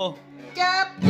Dup.